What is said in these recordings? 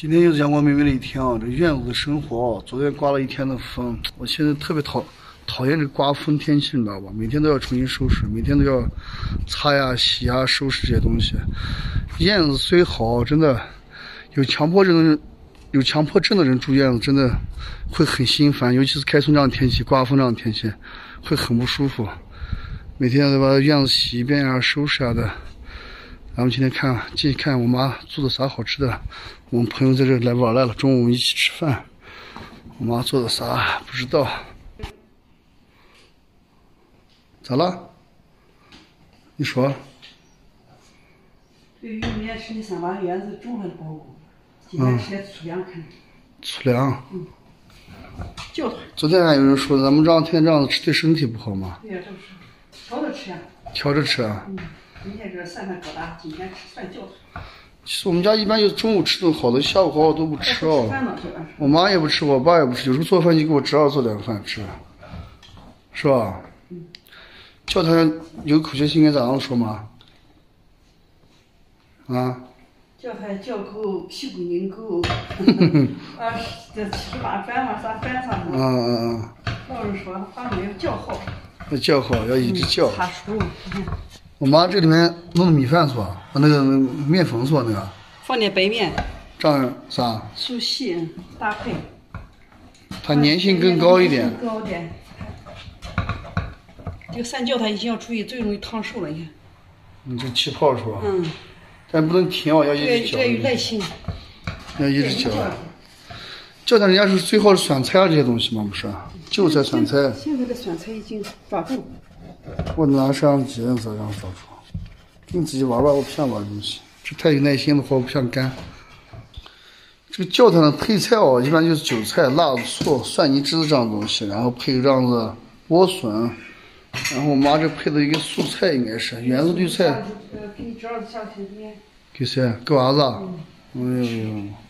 今天又是阳光明媚的一天啊！这院子的生活，昨天刮了一天的风，我现在特别讨讨厌这刮风天气，你知道吧？每天都要重新收拾，每天都要擦呀、洗呀、收拾这些东西。院子虽好，真的有强迫症的人，有强迫症的人住院子真的会很心烦，尤其是开春这样的天气、刮风这样的天气，会很不舒服。每天都把院子洗一遍呀、收拾啊的。咱们今天看，进去看我妈做的啥好吃的。我们朋友在这来玩来了，中午我们一起吃饭。我妈做的啥不知道？咋了？你说？对于明天吃的三子种了包谷，今天吃的粗粮看。粗粮。嗯。昨天还有人说咱们这样天天这样子吃对身体不好吗？对呀，这不是挑着吃呀。挑着吃啊。嗯。明天这蒜饭疙瘩，今天吃蒜叫他。其实我们家一般就中午吃顿好的，下午好好都不吃哦。我妈也不吃，我爸也不吃，有时候做饭就给我侄儿做点饭吃，是吧？嗯。叫他有口诀应该咋样说吗？啊？叫他叫够屁股拧够。啊，这七十八转嘛，啥转啥的。嗯嗯嗯。老人说把米叫好。要叫好，要一直叫。我妈这里面弄的米饭做，把那个面粉做那个，放点白面，这样啥？粗细搭配，它粘性更高一点。高点。这个三角它一定要注意，最容易烫手了，你看。你这气泡是吧？嗯。但不能停哦，要一直搅。这有耐心。要一直搅。叫他人家是最好是酸菜啊这些东西嘛，不是？韭菜、酸菜。现在的酸菜已经抓住。我拿摄像机，这样照出。你自己玩玩，我不想玩东西。这太有耐心的活，我不想干。这个教堂的配菜哦，一般就是韭菜、辣子、醋、蒜泥、汁子这样东西，然后配个这样子莴笋，然后我妈这配的一个素菜，应该是圆子绿菜。给谁？给娃子？嗯。哎呦。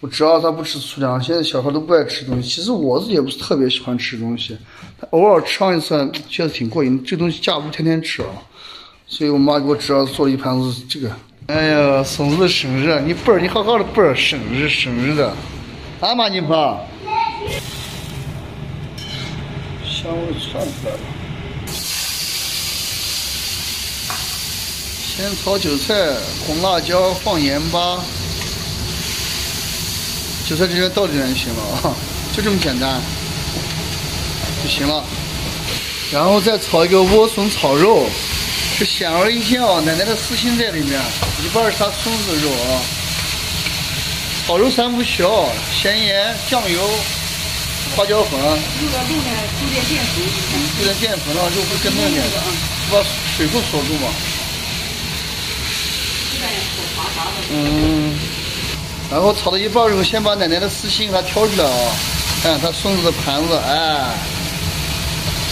我侄儿他不吃粗粮，现在小孩都不爱吃东西。其实我自己也不是特别喜欢吃东西，他偶尔吃上一次确实挺过瘾。这东西架不住天天吃啊，所以我妈给我侄儿做了一盘子这个。哎呀，孙子生日，你辈儿你好好的辈儿，生日生日的，啊马金鹏，香味窜出来了。先炒韭菜，红辣椒，放盐巴。韭菜直接倒里面就行了啊，就这么简单就行了。然后再炒一个莴笋炒肉，这显而易见啊，奶奶的私心在里面，一半是她孙子的肉啊。炒肉三不小，咸盐、酱油、花椒粉。这个肉呢，有点淀粉。有点淀粉了，肉会更嫩点，把水分锁住嘛。嗯。然后炒到一半的时候，先把奶奶的丝心给它挑出来啊！看她孙子的盘子，哎，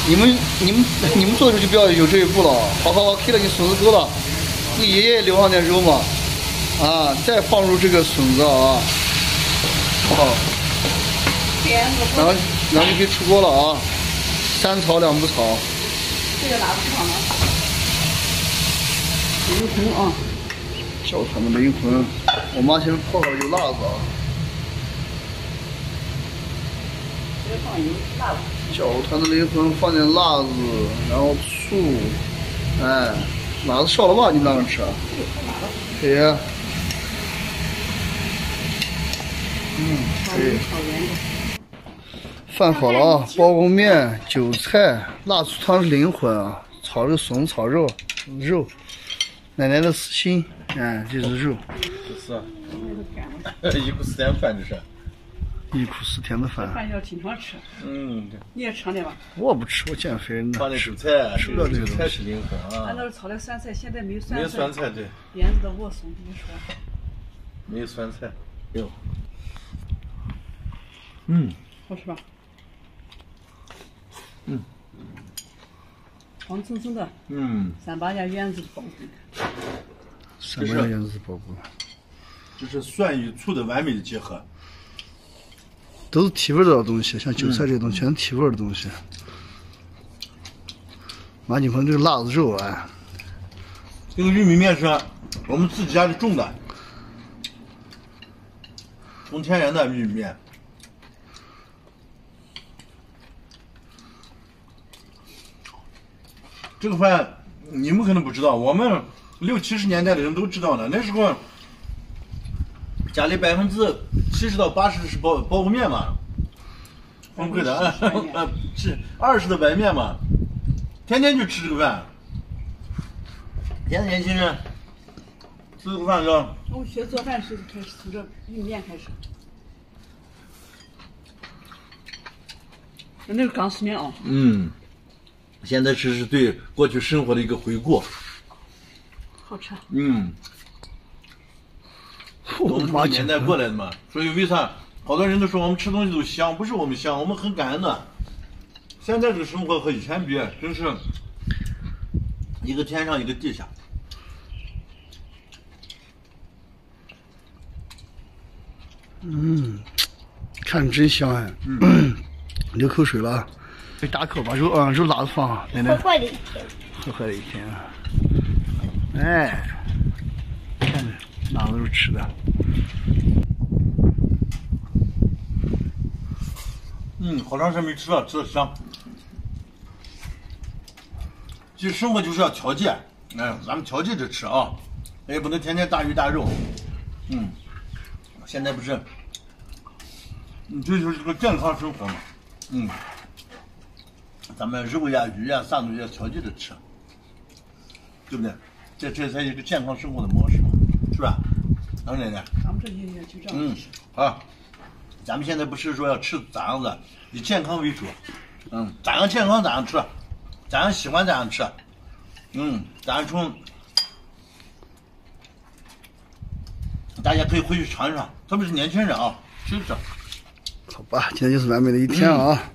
你们你们你们做的时候就不要有这一步了。好好好，K 了，你笋子够了，给爷爷留上点肉嘛，啊，再放入这个笋子啊，好，然后然后就可以出锅了啊，三炒两不炒。这个哪不炒呢？灵魂啊！教堂的灵魂。我妈先泡好有辣子啊，放油辣子。的灵魂放点辣子，然后醋，哎，辣子少了吧？你哪能吃啊？可以。嗯，可以。饭好了啊，包公面、韭菜、辣醋汤是灵魂啊，炒这个笋炒肉，肉，奶奶的私心，哎，这是肉。是，一苦四甜饭这是。一苦四甜的饭。饭要经常吃。嗯，你也尝点吧。我不吃，我减肥呢。放点韭菜，吃不了这个菜是灵魂啊。俺那是炒的酸菜，现在没有酸菜。没有酸菜，对。腌制的莴笋，跟你说。没有酸菜，没有。嗯。好吃吧？嗯。黄澄澄的。嗯。三八家院子的包谷。三八家园子的包谷。这是蒜与醋的完美的结合，都是提味的东西，像韭菜这些东西全是提味的东西。马景鹏这个辣子肉啊，这个玉米面是我们自己家里种的，纯天然的玉米面。这个饭你们可能不知道，我们六七十年代的人都知道呢。那时候家里百分之七十到八十是包包个面嘛，崩溃的啊，吃 二十的白面嘛，天天就吃这个饭。现在年轻人吃这个饭就我学做饭时开始从这玉米面开始。那是钢丝面啊，嗯，现在吃是对过去生活的一个回顾。好吃。嗯，我们这个年代过来的嘛，所以为啥好多人都说我们吃东西都香？不是我们香，我们很感恩的。现在这个生活和以前比，真是一个天上一个地下。嗯看着真香哎，流口水了。给大口把肉啊肉拉着放，奶奶坏坏的一天。坏坏的一天啊。哎，看着哪都是吃的。嗯，好长时间没吃了，吃的香。其实生活就是要调节，哎，咱们调节着吃啊，也不能天天大鱼大肉。嗯，现在不是，你追求这个健康生活嘛？嗯，咱们肉呀、鱼呀、啥东西要调节着吃，对不对？这这才是一个健康生活的模式嘛，是吧？老奶奶。咱们这爷爷就这样嗯吃。，好，咱们现在不是说要吃咋样子，以健康为主，嗯，咋样健康咋样吃，咋样喜欢咋样吃，嗯，咋样从，大家可以回去尝一尝，特别是年轻人啊，吃一吃。好吧，今天就是完美的一天啊！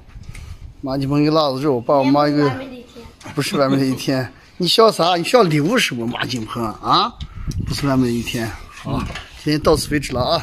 妈鸡棚一个辣子肉，爸我妈一个完美的一天。不是完美的一天。你笑啥？你笑礼物是不？马景鹏啊，不是那么一天。好，今天到此为止了啊。